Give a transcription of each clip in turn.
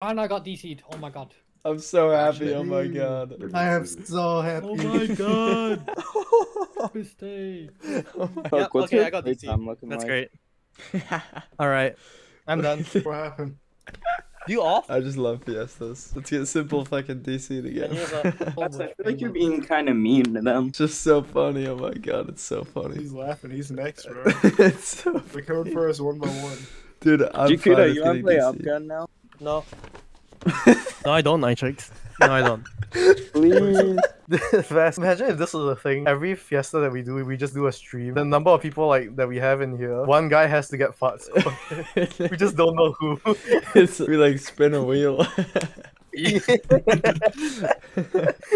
And I got DC'd. Oh my god. I'm so happy. Oh my god. I am so happy. Oh my god. Mistake. Oh my- Fuck, Yeah, okay, your I got DC. looking That's like? great. All right, I'm done. What happened? You off? I just love fiestas. Let's get simple fucking DC And again. here's a- I feel like you're being kind of mean to them. Just so funny. Oh my god, it's so funny. He's laughing. He's next, bro. it's so They're coming for us one by one. Dude, I'm fine Jakuda, with you wanna getting play DC. Upgun now? No. no, I don't, Nitrix. No, I don't. Please. Imagine if this was a thing. Every fiesta that we do, we just do a stream. The number of people like that we have in here, one guy has to get farts. we just don't know who. it's, we like spin a wheel.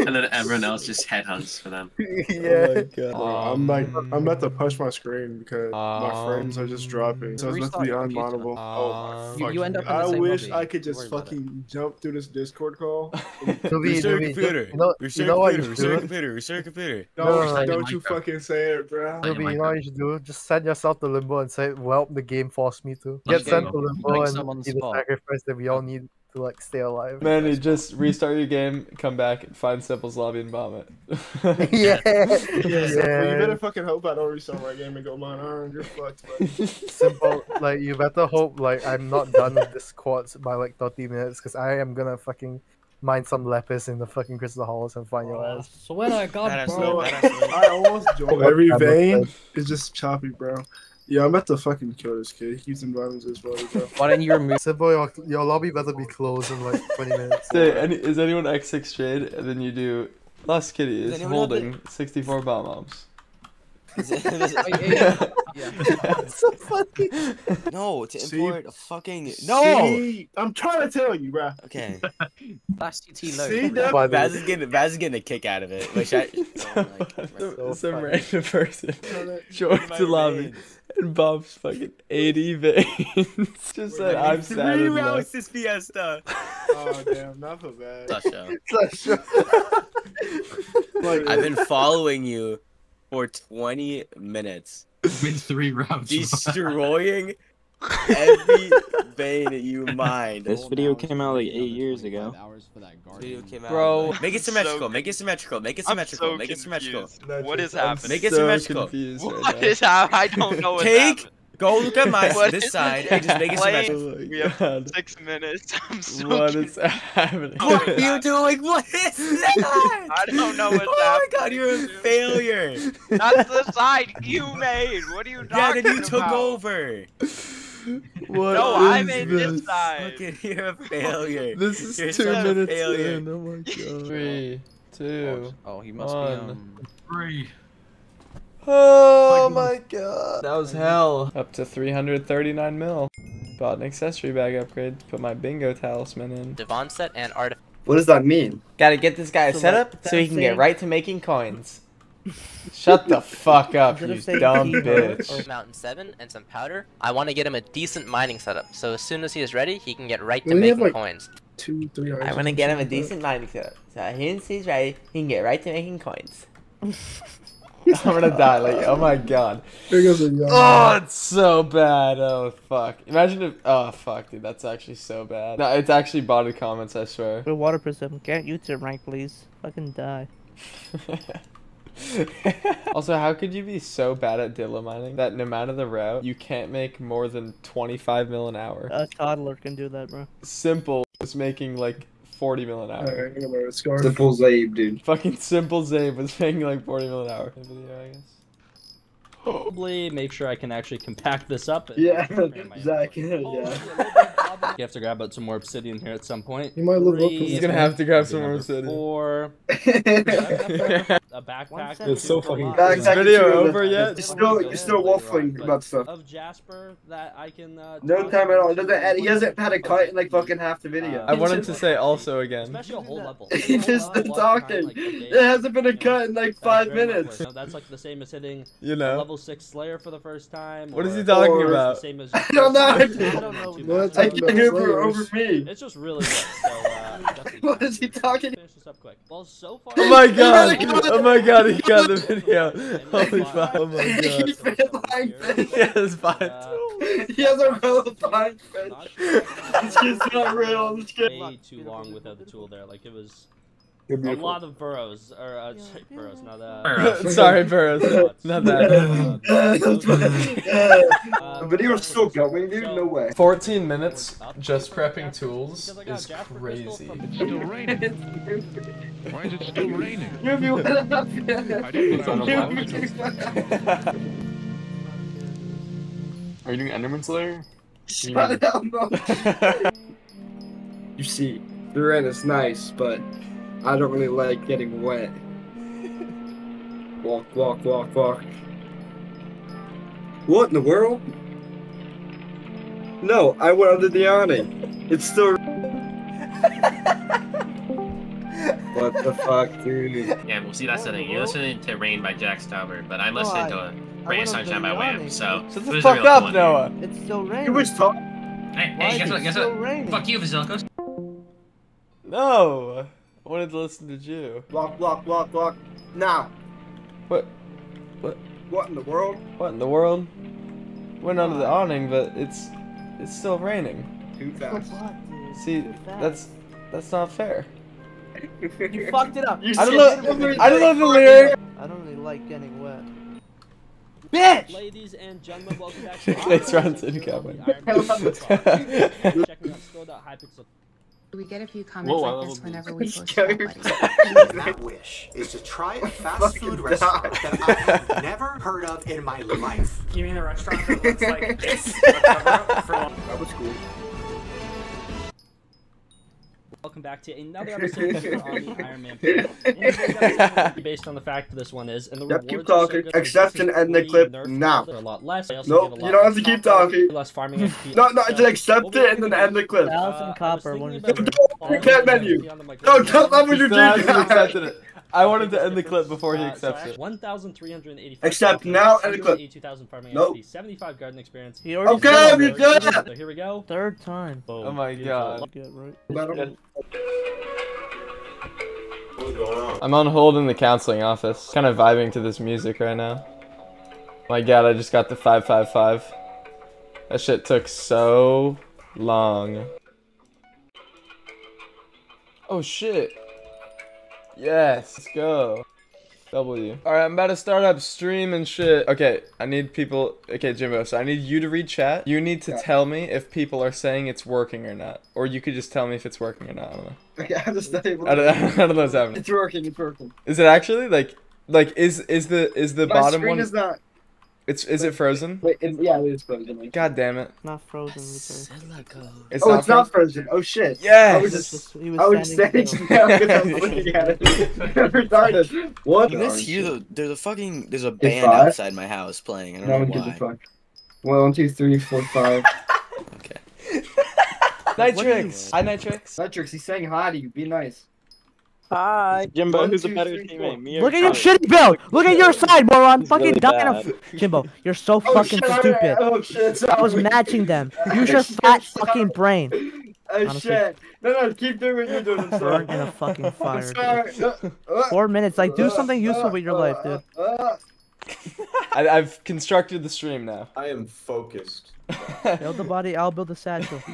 and then everyone else just headhunts for them. Oh my yeah. god. Bro, I'm like, I'm about to punch my screen because my Um, frames are just dropping. So it's about to be restart your unmoddable. Oh Um, my You- you end up in the I same wish lobby. I could just worry about it. fucking jump through this Discord call. Nubi, Restart Nubi, your computer. You know, Restart you your know what you computer. should Restart your do? computer. Restart your computer. No, Don't, no, don't you Minecraft. fucking say it, bro. Play Nubi, you know what you should do? Just send yourself to limbo and say, "Well, the game forced me to get sent to limbo and some on the be the sacrifice that we all need to like stay alive." Man, you just restart your game, come back, find Simple's lobby, and bomb it. yeah, Yeah, so, well, you better fucking hope I don't restart my game and go mine iron. You're fucked, buddy. Simple. Like you better hope like I'm not done with this quads by like 30 minutes because I am gonna fucking mine some lepers in the fucking Crystal Hollows and find your oh, ass. So when I got Badass bro, look. I almost joined. Every kind of vein is just choppy, bro. Yeah, I'm about to fucking kill this kid. He keeps inviting to his brother, bro. Why don't you remove? Simple, your, your lobby better be closed in like 20 minutes. Say, any, is anyone X6 trade? And then you do. Lost Kitty is anyone have the- holding 64 bomb bombs. Is it- is it- yeah, yeah, yeah. so funny. no, to See? import a fucking no. See, I'm trying to tell you, bro. Okay, Last CT low. See, that- Funny. Vaz is getting Vaz is getting a kick out of it. Which I oh my- some so some funny. random person My joins the lobby and bombs fucking 80 veins. Just like I'm Three sad and rounds this fiesta. Oh damn, not so bad. Sasha. Like, I've been following you for 20 minutes, Win three rounds. destroying every vein you mind. This video came out like eight years ago. Video came out. Bro. make it symmetrical. Make it symmetrical. Make it symmetrical. Make it symmetrical. What is happening? Make it so symmetrical. confused right What now. is happening? I don't know what Take happened. Go look at my What this side and just make it Play- symmetrical. Oh We have six minutes. I'm so What confused. is happening? What are you doing? What is that? I don't know what's Oh my happening. god, you're a failure. That's the side you made. What are you doing? Yeah, talking then you took about? over. What No, I is made this? this side. Fucking, you're a failure. This is You're two minutes failure. in. Oh my god. Three, two. Oh, he must One. be. Um... Three. Oh Oh my god. That was hell. Up to 339 mil. Bought an accessory bag upgrade to put my bingo talisman in. Devon set and art. What does that mean? Gotta get this guy So set like up so he can get right to making coins. Shut the fuck up, you dumb bitch. Mountain 7 and some powder. I want to get him a decent mining setup, so as soon as he is ready, he can get right to Doesn't he have, making like- coins. two, three. I wanna get him a decent mining setup. So as soon as he's ready, he can get right to making coins. I'm gonna die, like, oh my god. There goes a young. Oh, it's so bad. Oh, fuck. Imagine if. Oh, fuck, dude. That's actually so bad. No, it's actually botted comments, I swear. The water prism. Can't use it rank, please. Fucking die. also, how could you be so bad at Dilla mining that no matter the route, you can't make more than 25 mil an hour? A toddler can do that, bro. Simple was making like 40 mil an hour. Alright, I'm gonna. Simple Zabe, dude. Fucking Simple Zabe was making like 40 mil an hour. Video, I guess. Probably make sure I can actually compact this up. and- Yeah, Grab Zach. Yeah. a little bit wobbly. You have to grab out some more obsidian here at some point. You might live up to Three, this. He's gonna have to grab some more obsidian. Four. Is A backpack. It's so fucking- a lot. Back- back video over yet? You're still, you're still waffling about stuff. Of Jasper that I can. Uh, No time at all. He doesn't. He hasn't had a cut in like fucking half the video. I wanted to say also again. Especially a whole level. He just Whole talking. behind, like. There hasn't been a cut in like five minutes. No, that's like the same as hitting You know? level six Slayer for the first time. What is he talking Or- or it's about? Same as I don't know. I don't know. too much. I can about hear over me. It's just really good. So, uh, definitely What is he talking? Finish this up quick. Well, so far. Oh my god! gotta go. Oh my god, he got the video. Holy fuck. Oh my He god. been like this. Yeah, it's fine. Uh, he has a real fine French. Not sure. This kid's not real. This kid. Way too long without the tool there. Like it was You're a beautiful. lot of burrows or uh, sorry, burrows, not uh. Burrows. Sorry, Burrows. Not that. Uh, The video is still going, dude. No way. 14 minutes just prepping tools is crazy. Still raining. Why is it still raining? You you I didn't put on a Are you doing Enderman Slayer? Shut up, no. You see, the rain is nice, but I don't really like getting wet. Walk, walk, walk, walk. What in the world? No, I went under the awning. It's still. what the fuck, dude? Yeah, we'll see that's the thing. You're listening to Rain by Jack Stauber, but I'm No, listening I- to I Rain went Sunshine under by the Wham. awning. So Shut who's the fuck up, one? Noah. It's still You raining. was talking. Hey, hey, guess what? Guess what? raining? Fuck you, Vasilikos. No. I wanted to listen to you. Walk, walk, walk, walk. Now. What? What? What in the world? What in the world? Went under the awning, but it's it's still raining. Too fast. What, dude? See, Too fast. that's that's not fair. You fucked it up. You I don't know. I don't know the lyric. I don't really like getting wet. Bitch! Ladies and gentlemen, welcome back to Next round's incoming. Checking out skill.hypixel. We get a few comments Whoa, like this love whenever we post Scary. about My wish is to try a fast Fucking food die. restaurant that I've never heard of in my life. You mean the restaurant that looks like this? A cover-up for That was cool. Welcome back to another episode here on the Iron Man panel. And today's episode based on the fact that this one is, and the Yep, keep are so Accept and end the clip nerf now. a lot less. They also Nope, give a you don't have to keep talking. Less farming XP. No, no, So, just accept what we it and then end the clip. Uh, Thousand I copper, thinking what is about? Don't forget menu. on the No, microphone. tell them what He you're doing. Accepted it. I wanted to end the clip before he so accepts it. 1,385 Accept now and the clip. 182,000 farming Nope. XP, 75 garden experience. He already Okay, said you it. did it. So here we go. Third time. Boom. Oh my god. Good, right? Metal. I'm on hold in the counseling office. Kind of vibing to this music right now. My god, I just got the 555. That shit took so long. Oh shit. Yes, let's go. W. Alright, I'm about to start up stream and shit. Okay, I need people. Okay, Jimbo, so I need you to read chat. You need to Yeah. tell me if people are saying it's working or not. Or you could just tell me if it's working or not. I don't know. Okay, I'm just not able I don't, I don't know what's happening. It's working, it's working. Is it actually like like is is the is the My bottom screen one is not. It's is it frozen? Wait, it, yeah, it is frozen. Like. God damn it. Not frozen. retard. It's oh, not it's not frozen. Oh shit. Yes! I was just. just- he was I was standing standing still. down because I was looking at it. Retarded. What? You guys hear the there's a fucking there's a band outside my house playing. I don't No know one gives a why. fuck. One, two, three, four, five. Okay. Nitrix. Hi Nitrix. Nitrix, he's saying hi to you. Be nice. Hi, Jimbo. One, who's a better three, teammate, four. me or Look at your shitty build! Look at your side, moron! Fucking really die in a. Jimbo, you're so Oh fucking shit! Stupid. Oh shit! I was matching them. Use your fat fucking brain. Oh Honestly. shit! No, no, keep doing what you're doing. I'm sorry. Burn in a fucking I'm fire. dude. sorry. Four minutes. Like, do uh, something useful uh, with your life, dude. I, I've constructed the stream now. I am focused. Build the body, I'll build the satchel.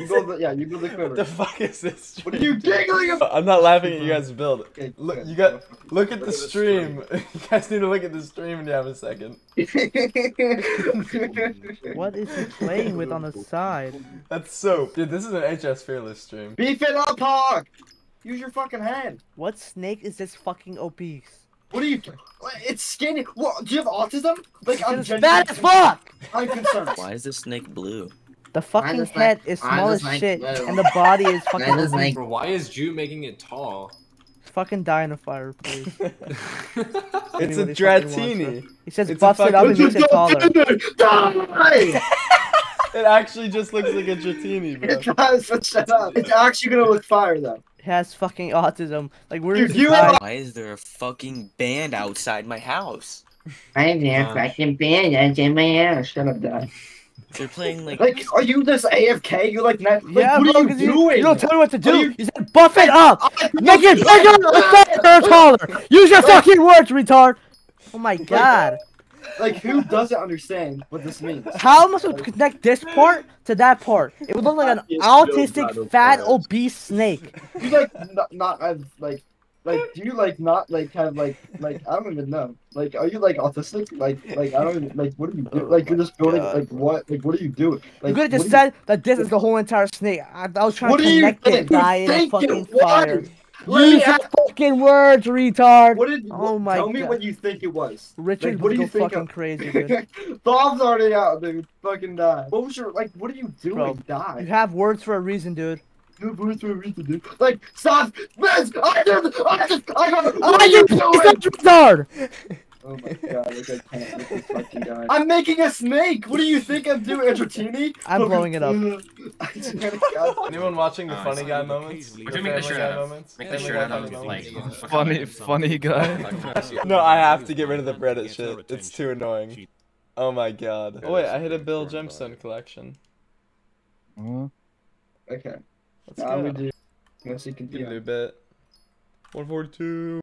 You build the, yeah, you build the what the fuck is this? What are you giggling about? I'm not laughing at you guys' build. Okay, Look, you got look at the Look at the stream. you guys need to look at the stream when you have a second. What is he playing with on the side? That's soap, dude. This is an HS Fearless stream. Beef it up, hog. Use your fucking hand. What snake is this fucking obese? What are you? Doing? It's skinny. What? Do you have autism? Like I'm It's fat as fuck! I'm concerned. Why is the snake blue? The fucking just like- head is I small as shit, blue. and the body is fucking I just obese. Why is Jew making it tall? Fucking die in a fire, please. It's a Anybody fucking wants Dratini. He says It's a it up and fucking- makes it taller. Die! It actually just looks like a Dratini, bro. It does. but Shut up. It's actually gonna look fire though. He has fucking autism. Like, where is you his have eye? Why is there a fucking band outside my house? I'm the Uh, fucking band in my house. Shut up, Dad. They're playing like Like, are you this AFK? You like not? Like, Yeah, what bro, are you 'cause doing? You don't tell me what to do. are You, you- said buff it up. Make it bigger or taller. Use your fucking words, retard. Oh my god. Like who doesn't understand what this means? How am I supposed to connect this part to that part? It would look like an It's still autistic, fat, okay. obese snake. You like not, not have like like do you like not like have like like I don't even know like are you like autistic like like I don't even like what are you do like you're just building God. like what like what are you doing You like could have just what said that this is the whole entire snake. I, I was trying What to do you connect it, think? guy, in a Thank you. fucking Why? fire. Let Use your fucking words, retard. What did? Oh my Tell me what you think it was. Richard like, what do you think? fucking of- crazy, dude. Bob's already out, dude. Fucking die. What was your like? What are you doing? Bro, die. You have words for a reason, dude. You have words for a reason, dude. Like, stop, Miss. I just, I just, I got. What are you you doing? retard! Oh my god, like I can't with this fucking guy. I'm making a snake. What do you think I'm doing, Entertini? I'm blowing it up. I swear to God. Anyone watching the Oh, funny guy moments? We The should make the shirt out of make the shirt out of funny like? Funny, funny guy. No, I have to get rid of the Reddit shit. It's too annoying. Oh my god. Oh wait, I hit a Bill Gemstone collection. Okay. Let's Now we go. do. Unless you can do it a bit. 142.